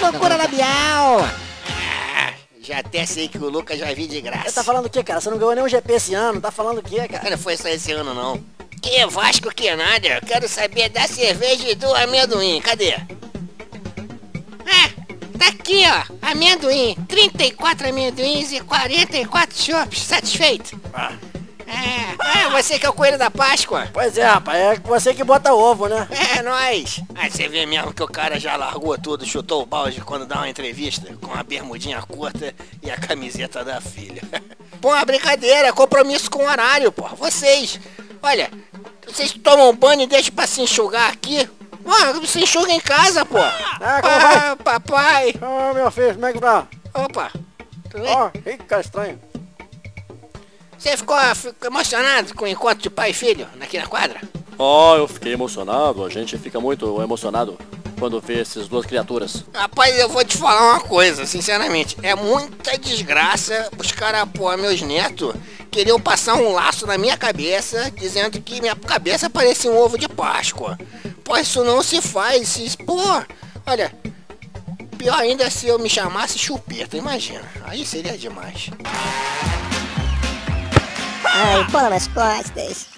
Loucura labial! Ah, já até sei que o Lucas vai vir de graça. Você tá falando o que, cara? Você não ganhou nenhum GP esse ano, tá falando o que, cara? Não foi só esse ano, não. Que Vasco que nada, eu quero saber da cerveja e do amendoim, cadê? Ah, tá aqui, ó, amendoim. 34 amendoins e 44 chopps, satisfeito? Ah. É, é, você que é o coelho da Páscoa. Pois é, rapaz, é você que bota ovo, né? É, nós. Aí você vê mesmo que o cara já largou tudo, chutou o balde quando dá uma entrevista, com a bermudinha curta e a camiseta da filha. Pô, uma brincadeira, compromisso com o horário, pô. Vocês, olha, vocês tomam banho e deixam pra se enxugar aqui? Pô, você enxuga em casa, pô. Ah, como vai? papai. Ô, meu filho, como é que tá? Opa. Ó, que cara estranho. Você ficou, ficou emocionado com o encontro de pai e filho aqui na quadra? Oh, eu fiquei emocionado. A gente fica muito emocionado quando vê essas duas criaturas. Rapaz, eu vou te falar uma coisa, sinceramente. É muita desgraça os caras, pô, meus netos, queriam passar um laço na minha cabeça, dizendo que minha cabeça parecia um ovo de Páscoa. Pô, isso não se faz. Isso, pô, olha, pior ainda se eu me chamasse chupeta, imagina. Aí seria demais. Ai, bola nas costas.